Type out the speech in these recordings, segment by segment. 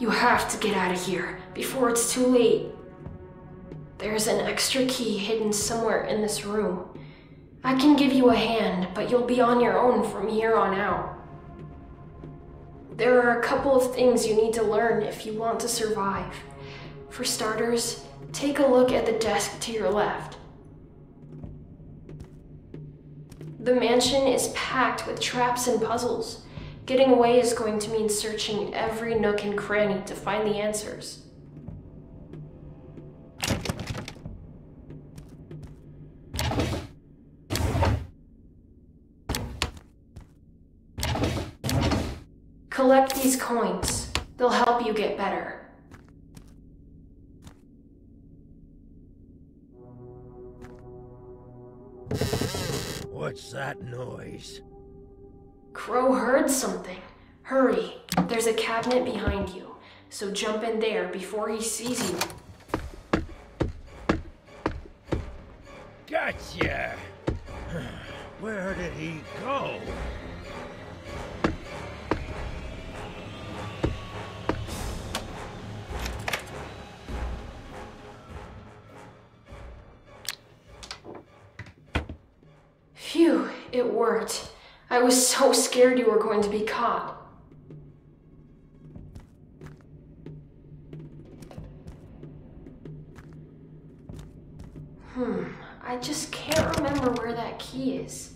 You have to get out of here before it's too late. There's an extra key hidden somewhere in this room. I can give you a hand, but you'll be on your own from here on out. There are a couple of things you need to learn if you want to survive. For starters, take a look at the desk to your left. The mansion is packed with traps and puzzles. Getting away is going to mean searching every nook and cranny to find the answers. Collect these coins. They'll help you get better. What's that noise? Crow heard something. Hurry, there's a cabinet behind you, so jump in there before he sees you. Gotcha! Where did he go? Phew, it worked. I was so scared you were going to be caught. Hmm, I just can't remember where that key is.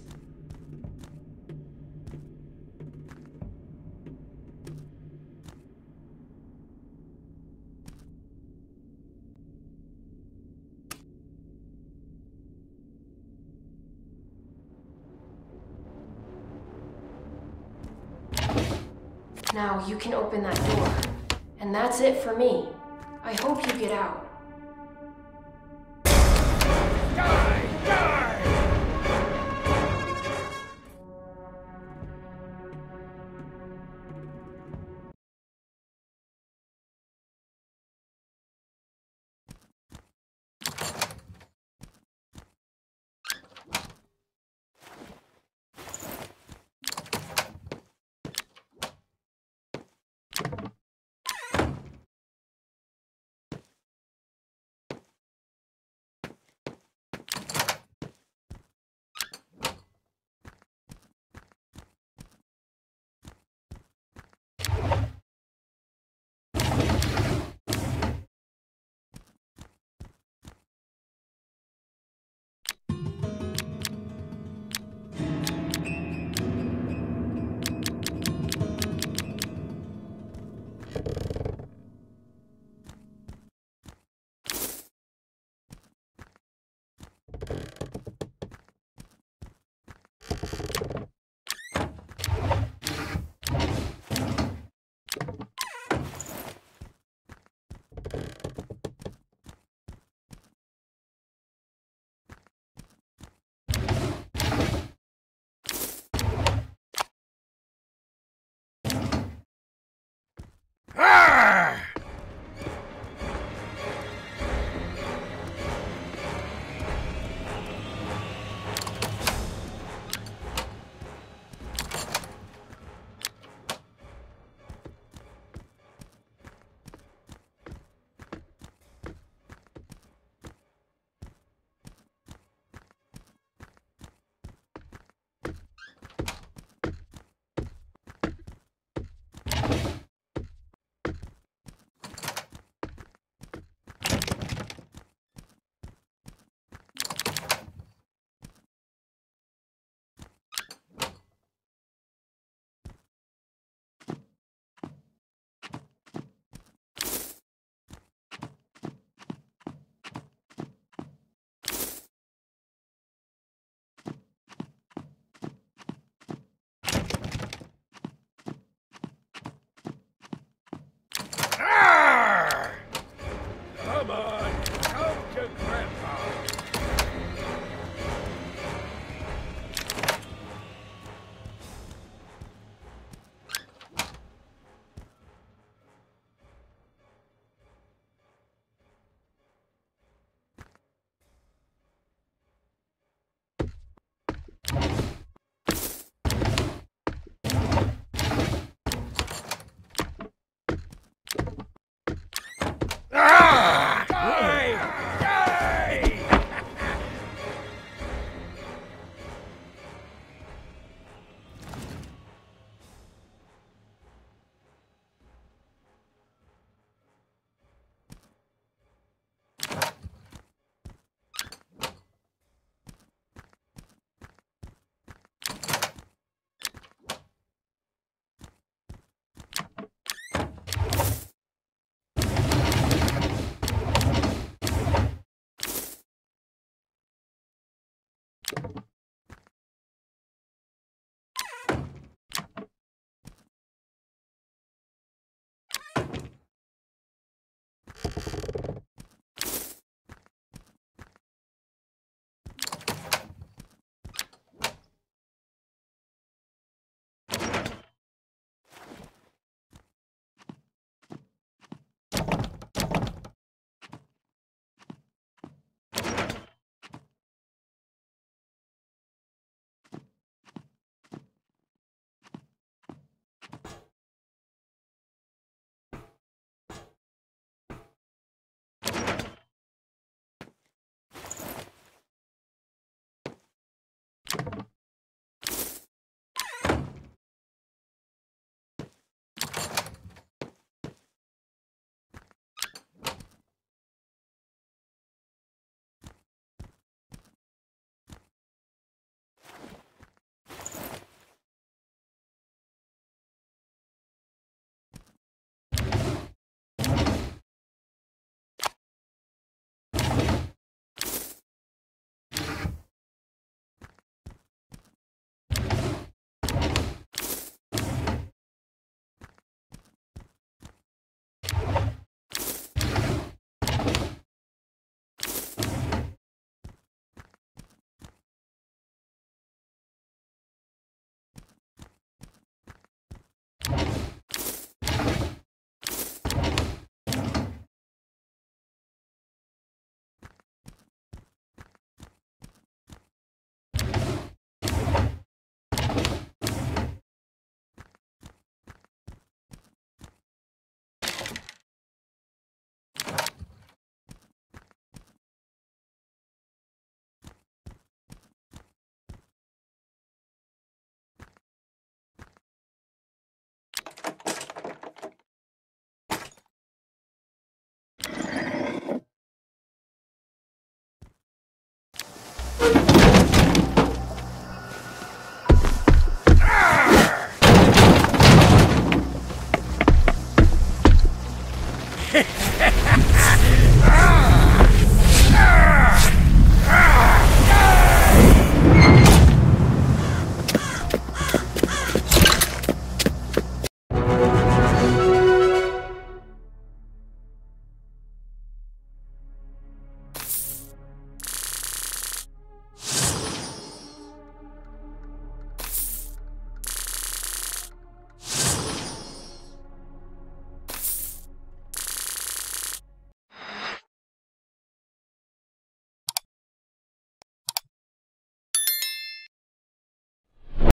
Now you can open that door. And that's it for me. I hope you get out. you you